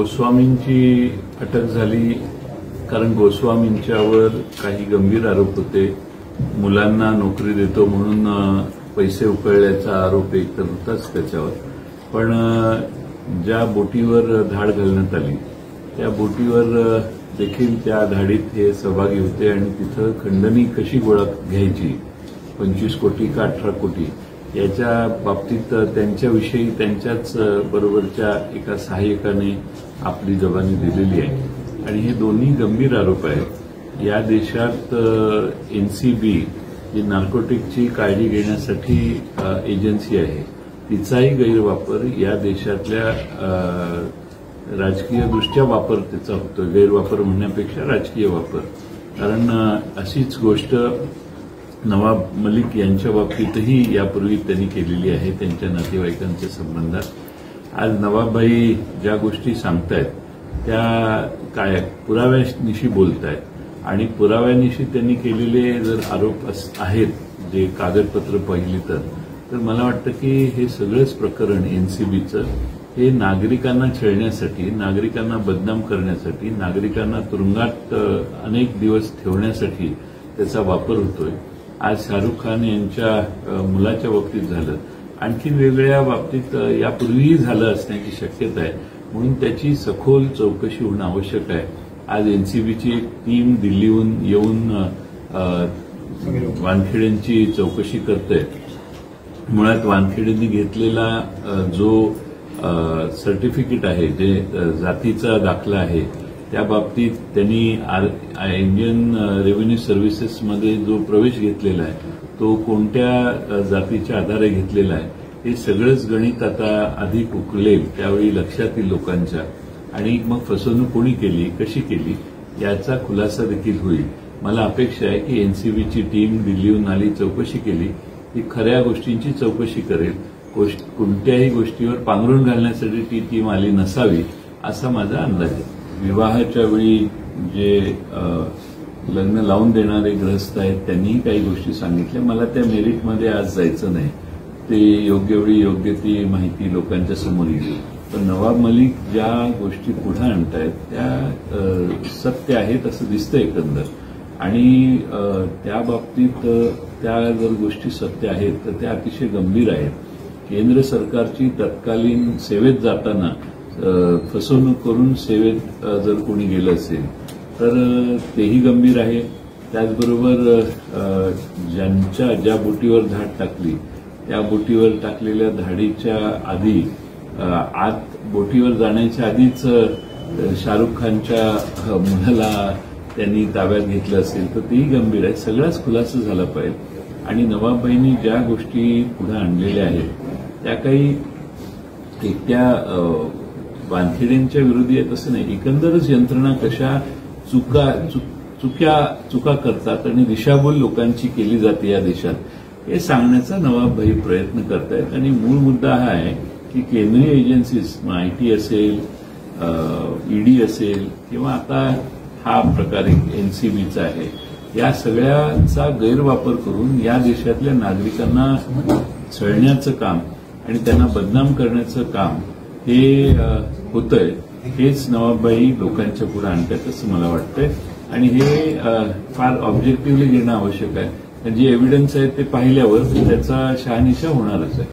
गोस्वामींची अटक झाली कारण गोस्वामींच्यावर काही गंभीर आरोप होते. मुलांना नोकरी देतो म्हणून पैसे उकळल्याचा आरोप एक तर होताच त्याच्यावर. पण ज्या बोटीवर धाड घालण्यात आली त्या बोटीवर देखील त्या धाडीत हे सहभागी होते आणि तिथं खंडणी कशी गोळा घ्यायची? पंचवीस कोटी का अठरा कोटी? याच्या बाबतीत त्यांच्याविषयी त्यांच्याच बरोबरच्या एका सहाय्यकाने आपली जबानी दिलेली आहे. आणि हे दोन्ही गंभीर आरोप आहेत. या देशात एन सी बी जी नार्कोटिकची काळजी घेण्यासाठी एजन्सी आहे तिचाही गैरवापर या देशातल्या राजकीयदृष्ट्या वापर त्याचा होतो गैरवापर म्हणण्यापेक्षा राजकीय वापर. कारण अशीच गोष्ट नवाब मलिक यांच्या बाबतीतही यापूर्वी त्यांनी केलेली आहे त्यांच्या नातेवाईकांच्या संबंधात. आज नवाबभाई ज्या गोष्टी सांगतायत त्या काय पुराव्यानिशी बोलतायत. आणि पुराव्यानिशी त्यांनी केलेले जर आरोप आहेत जे कागदपत्र पाहिली तर तर मला वाटतं की हे सगळंच प्रकरण एनसीबीचं हे नागरिकांना छळण्यासाठी नागरिकांना बदनाम करण्यासाठी नागरिकांना तुरुंगात अनेक दिवस ठेवण्यासाठी त्याचा वापर होतोय. आज शाहरुख खान यांच्या मुलाच्या बाबतीत झालं. आणखी वेगवेगळ्या बाबतीत यापूर्वीही झालं असण्याची शक्यता आहे. म्हणून त्याची सखोल चौकशी होणं आवश्यक आहे. आज एनसीबीची एक टीम दिल्लीहून येऊन अ, वानखेड्यांची चौकशी करते मुळात वानखेडेंनी घेतलेला जो सर्टिफिकेट आहे जे जातीचा दाखला आहे त्या बाबतीत त्यांनी आर- इंडियन रेव्हेन्यू सर्व्हिसेसमध्ये जो प्रवेश घेतलेला आहे तो कोणत्या जातीच्या आधारे घेतलेला आहे हे सगळंच गणित आता अधिक उकलेल त्यावेळी लक्षात येईल लोकांच्या. आणि मग फसवणूक कोणी केली कशी केली याचा खुलासा देखील होईल. मला अपेक्षा आहे की एनसीबीची टीम दिल्लीहून आली चौकशी केली ती खऱ्या गोष्टींची चौकशी करेल. कोणत्याही गोष्टीवर पांघरून घालण्यासाठी ती टीम आली नसावी असा माझा अंदाज आहे. विवाहाच्या वेळी जे लग्न लावून देणारे ग्रस्त आहेत त्यांनीही काही गोष्टी सांगितल्या. मला त्या मेरिटमध्ये आज जायचं नाही. ते योग्य वेळी योग्य ती माहिती लोकांच्या समोर येईल. पण नवाब मलिक ज्या गोष्टी पुढे आणतायत त्या सत्य आहेत असं दिसतं एकंदर. आणि त्या बाबतीत त्या जर गोष्टी सत्य आहेत तर त्या अतिशय गंभीर आहेत. केंद्र सरकारची तत्कालीन सेवेत जाताना फसवणूक करून सेवेत जर कोणी गेलं असेल तर तेही गंभीर आहे. त्याचबरोबर ज्यांच्या ज्या बोटीवर धाड टाकली त्या बोटीवर टाकलेल्या धाडीच्या आधी आत बोटीवर जाण्याच्या आधीच शाहरुख खानच्या मुलाला त्यांनी ताब्यात घेतलं असेल तर तेही गंभीर आहे. सगळाच खुलासा झाला पाहिजे. आणि नवाबबाईंनी ज्या गोष्टी पुढे आणलेल्या आहेत त्या काही एकट्या वानखेडेंच्या विरोधी आहेत असं नाही. एकंदरच यंत्रणा कशा चुका चुक- चुक्या चुका करतात आणि दिशाभूल लोकांची केली जाते या देशात हे सांगण्याचा नवाबभाई प्रयत्न करतायत. आणि मूळ मुद्दा हा आहे की केंद्रीय एजन्सीज आयटी असेल ईडी असेल किंवा आता हा प्रकार एनसीबीचा आहे या सगळ्याचा गैरवापर करून या देशातल्या नागरिकांना छळण्याचं काम आणि त्यांना बदनाम करण्याचं काम हे होतंय. हेच नवाबबाई लोकांच्या पुढे आणतात असं मला वाटतंय. आणि हे फार ऑब्जेक्टिव्हली घेणं आवश्यक आहे. जे एव्हिडन्स आहे ते पाहिल्यावर त्याचा शहानिशा होणारच आहे.